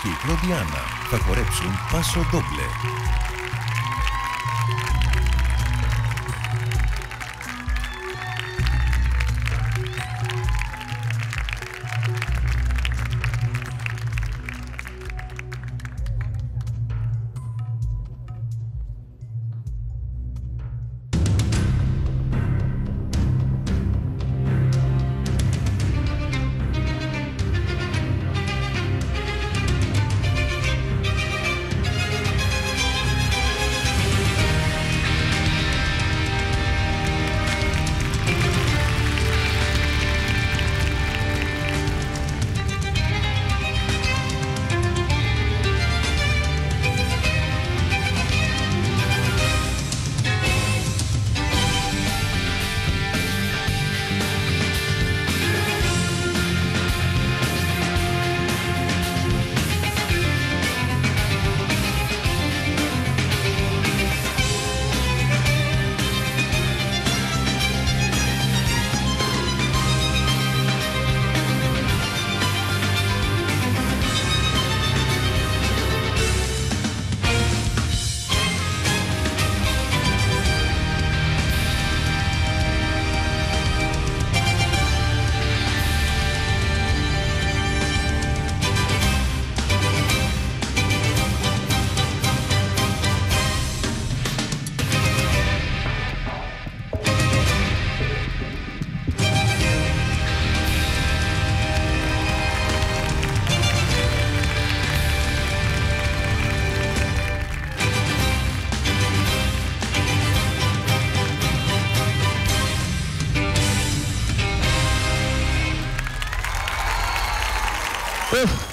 και η Κλοντιάνα θα χορέψουν πάσο ντόμπλε. Whew.